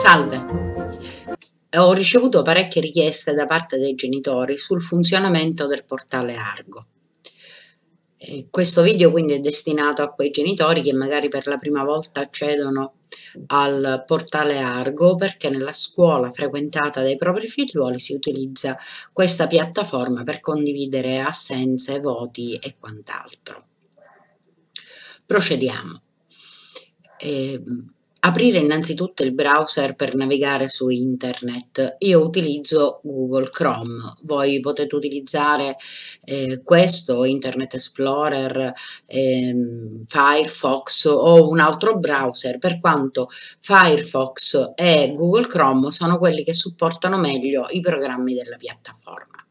Salve! Ho ricevuto parecchie richieste da parte dei genitori sul funzionamento del portale Argo. Questo video quindi è destinato a quei genitori che magari per la prima volta accedono al portale Argo perché nella scuola frequentata dai propri figliuoli si utilizza questa piattaforma per condividere assenze, voti e quant'altro. Procediamo. Eh, Aprire innanzitutto il browser per navigare su internet. Io utilizzo Google Chrome, voi potete utilizzare eh, questo, Internet Explorer, eh, Firefox o un altro browser, per quanto Firefox e Google Chrome sono quelli che supportano meglio i programmi della piattaforma.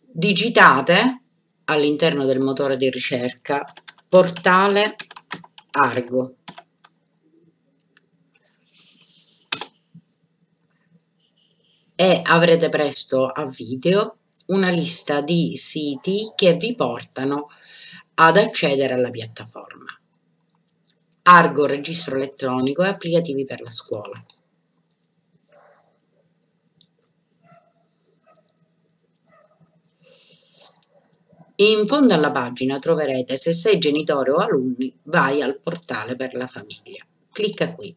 Digitate all'interno del motore di ricerca portale Argo e avrete presto a video una lista di siti che vi portano ad accedere alla piattaforma. Argo registro elettronico e applicativi per la scuola. In fondo alla pagina troverete se sei genitore o alunni vai al portale per la famiglia. Clicca qui.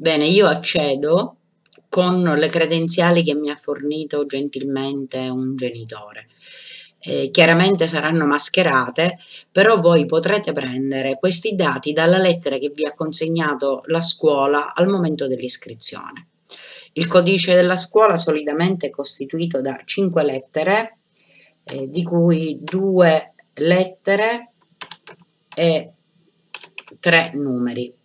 Bene, io accedo con le credenziali che mi ha fornito gentilmente un genitore. Eh, chiaramente saranno mascherate, però voi potrete prendere questi dati dalla lettera che vi ha consegnato la scuola al momento dell'iscrizione. Il codice della scuola solitamente è costituito da 5 lettere, eh, di cui due lettere e tre numeri.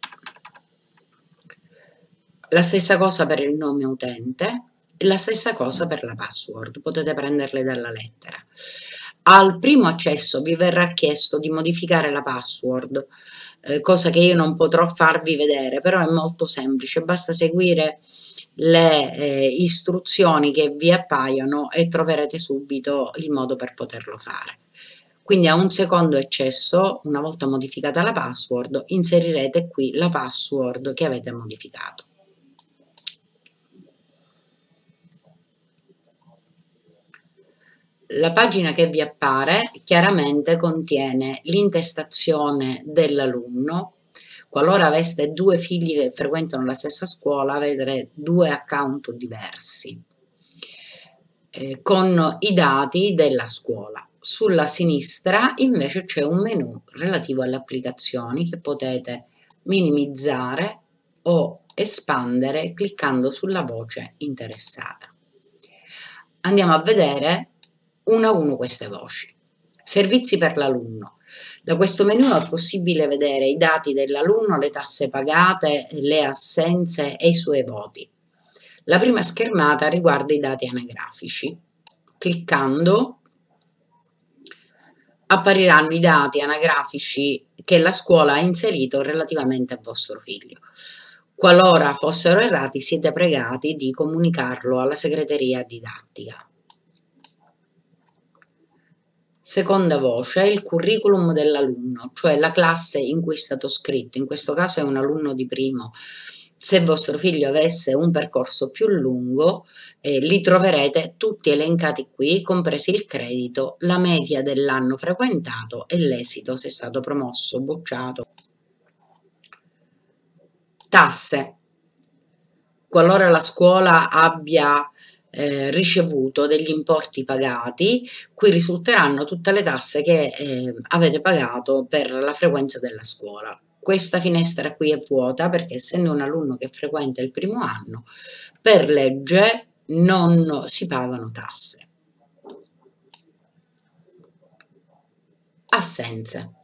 La stessa cosa per il nome utente e la stessa cosa per la password, potete prenderle dalla lettera. Al primo accesso vi verrà chiesto di modificare la password, eh, cosa che io non potrò farvi vedere, però è molto semplice, basta seguire le eh, istruzioni che vi appaiono e troverete subito il modo per poterlo fare. Quindi a un secondo accesso, una volta modificata la password, inserirete qui la password che avete modificato. La pagina che vi appare chiaramente contiene l'intestazione dell'alunno. Qualora aveste due figli che frequentano la stessa scuola, avrete due account diversi eh, con i dati della scuola. Sulla sinistra invece c'è un menu relativo alle applicazioni che potete minimizzare o espandere cliccando sulla voce interessata. Andiamo a vedere una a uno queste voci. Servizi per l'alunno. Da questo menu è possibile vedere i dati dell'alunno, le tasse pagate, le assenze e i suoi voti. La prima schermata riguarda i dati anagrafici. Cliccando appariranno i dati anagrafici che la scuola ha inserito relativamente a vostro figlio. Qualora fossero errati siete pregati di comunicarlo alla segreteria didattica. Seconda voce il curriculum dell'alunno, cioè la classe in cui è stato scritto, in questo caso è un alunno di primo. Se vostro figlio avesse un percorso più lungo, eh, li troverete tutti elencati qui, compresi il credito, la media dell'anno frequentato e l'esito, se è stato promosso, bocciato. Tasse. Qualora la scuola abbia eh, ricevuto degli importi pagati, qui risulteranno tutte le tasse che eh, avete pagato per la frequenza della scuola. Questa finestra qui è vuota perché essendo un alunno che frequenta il primo anno, per legge non si pagano tasse. Assenze.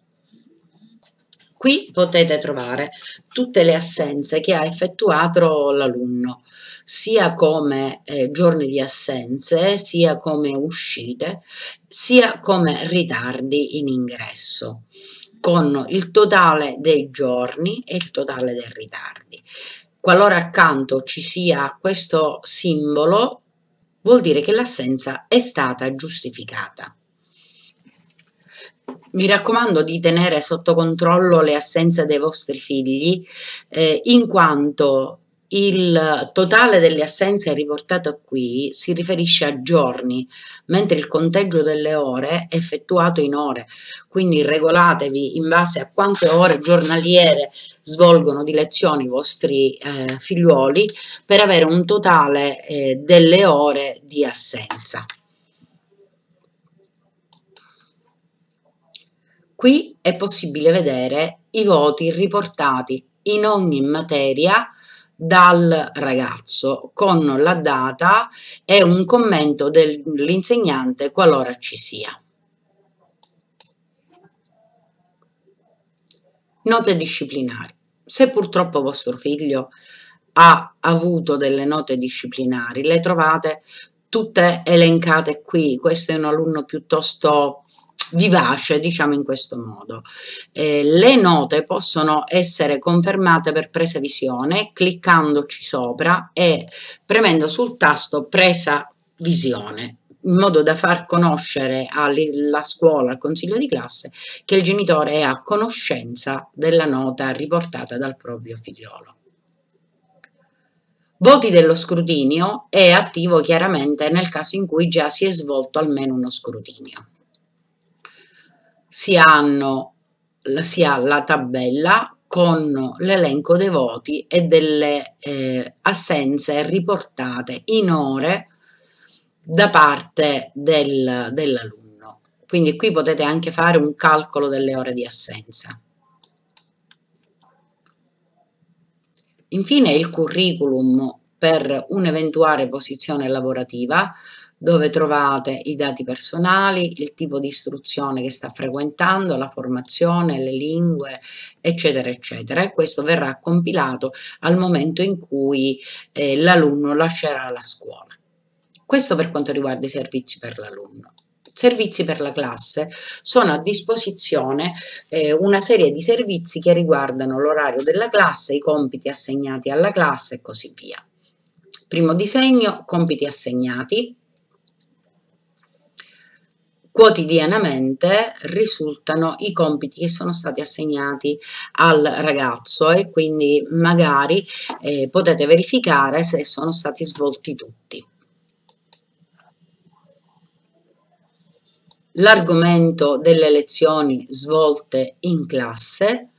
Qui potete trovare tutte le assenze che ha effettuato l'alunno, sia come eh, giorni di assenze, sia come uscite, sia come ritardi in ingresso, con il totale dei giorni e il totale dei ritardi. Qualora accanto ci sia questo simbolo, vuol dire che l'assenza è stata giustificata. Mi raccomando di tenere sotto controllo le assenze dei vostri figli, eh, in quanto il totale delle assenze riportato qui si riferisce a giorni, mentre il conteggio delle ore è effettuato in ore, quindi regolatevi in base a quante ore giornaliere svolgono di lezioni i vostri eh, figliuoli per avere un totale eh, delle ore di assenza. Qui è possibile vedere i voti riportati in ogni materia dal ragazzo con la data e un commento dell'insegnante qualora ci sia. Note disciplinari. Se purtroppo vostro figlio ha avuto delle note disciplinari, le trovate tutte elencate qui. Questo è un alunno piuttosto vivace, diciamo in questo modo. Eh, le note possono essere confermate per presa visione cliccandoci sopra e premendo sul tasto presa visione in modo da far conoscere alla scuola, al consiglio di classe, che il genitore è a conoscenza della nota riportata dal proprio figliolo. Voti dello scrutinio è attivo chiaramente nel caso in cui già si è svolto almeno uno scrutinio si, hanno, si ha la tabella con l'elenco dei voti e delle eh, assenze riportate in ore da parte del, dell'alunno. Quindi qui potete anche fare un calcolo delle ore di assenza. Infine il curriculum per un'eventuale posizione lavorativa dove trovate i dati personali, il tipo di istruzione che sta frequentando, la formazione, le lingue, eccetera, eccetera. E questo verrà compilato al momento in cui eh, l'alunno lascerà la scuola. Questo per quanto riguarda i servizi per l'alunno servizi per la classe, sono a disposizione eh, una serie di servizi che riguardano l'orario della classe, i compiti assegnati alla classe e così via. Primo disegno, compiti assegnati, quotidianamente risultano i compiti che sono stati assegnati al ragazzo e quindi magari eh, potete verificare se sono stati svolti tutti. L'argomento delle lezioni svolte in classe,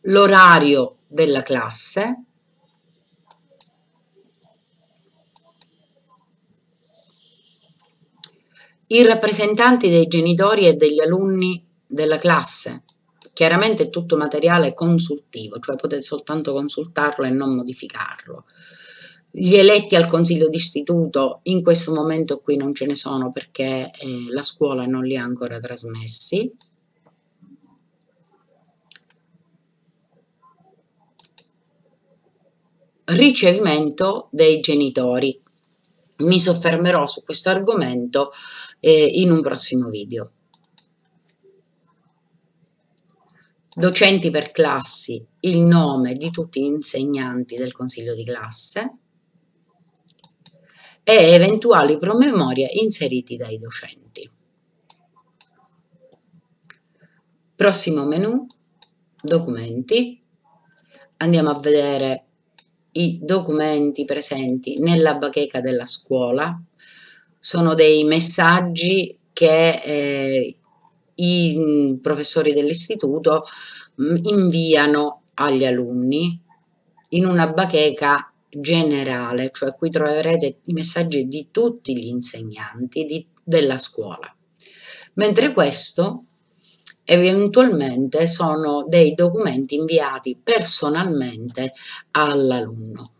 l'orario della classe, i rappresentanti dei genitori e degli alunni della classe. Chiaramente è tutto materiale consultivo, cioè potete soltanto consultarlo e non modificarlo. Gli eletti al consiglio d'istituto in questo momento qui non ce ne sono perché eh, la scuola non li ha ancora trasmessi. Ricevimento dei genitori mi soffermerò su questo argomento eh, in un prossimo video. Docenti per classi, il nome di tutti gli insegnanti del consiglio di classe e eventuali promemoria inseriti dai docenti. Prossimo menu, documenti. Andiamo a vedere i documenti presenti nella bacheca della scuola sono dei messaggi che eh, i mm, professori dell'istituto mm, inviano agli alunni in una bacheca generale, cioè qui troverete i messaggi di tutti gli insegnanti di, della scuola. Mentre questo eventualmente sono dei documenti inviati personalmente all'alunno.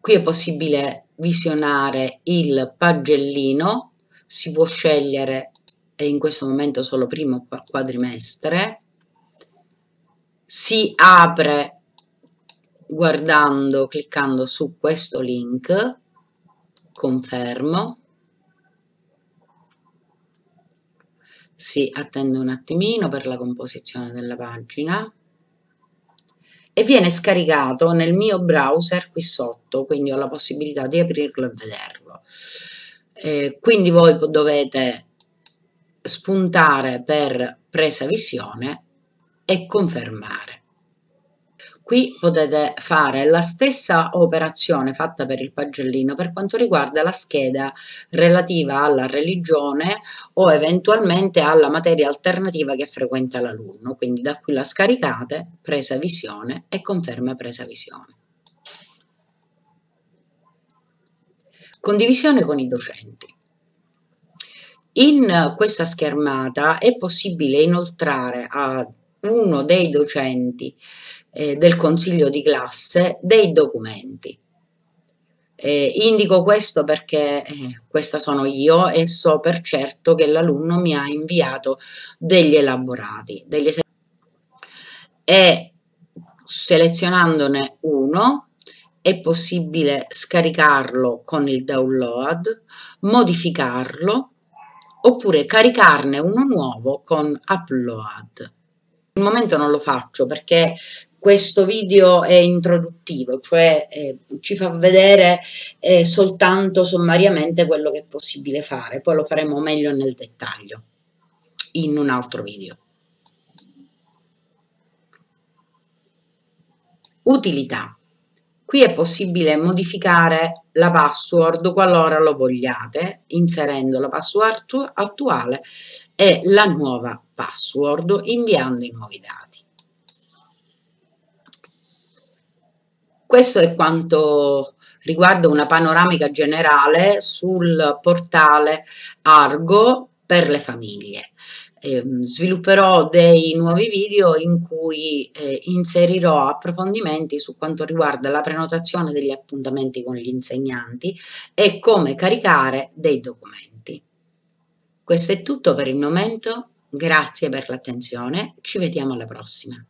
Qui è possibile visionare il pagellino, si può scegliere in questo momento solo primo quadrimestre, si apre guardando, cliccando su questo link, confermo, si attende un attimino per la composizione della pagina e viene scaricato nel mio browser qui sotto, quindi ho la possibilità di aprirlo e vederlo. Eh, quindi voi dovete spuntare per presa visione e confermare. Qui potete fare la stessa operazione fatta per il pagellino per quanto riguarda la scheda relativa alla religione o eventualmente alla materia alternativa che frequenta l'alunno. Quindi da qui la scaricate, presa visione e conferma presa visione. Condivisione con i docenti. In questa schermata è possibile inoltrare a uno dei docenti eh, del consiglio di classe dei documenti. Eh, indico questo perché eh, questa sono io e so per certo che l'alunno mi ha inviato degli elaborati degli e selezionandone uno è possibile scaricarlo con il download, modificarlo oppure caricarne uno nuovo con upload. Al momento non lo faccio perché questo video è introduttivo, cioè eh, ci fa vedere eh, soltanto sommariamente quello che è possibile fare, poi lo faremo meglio nel dettaglio in un altro video. Utilità. Qui è possibile modificare la password qualora lo vogliate, inserendo la password attuale e la nuova password, inviando i nuovi dati. Questo è quanto riguarda una panoramica generale sul portale Argo per le famiglie eh, svilupperò dei nuovi video in cui eh, inserirò approfondimenti su quanto riguarda la prenotazione degli appuntamenti con gli insegnanti e come caricare dei documenti. Questo è tutto per il momento, grazie per l'attenzione, ci vediamo alla prossima.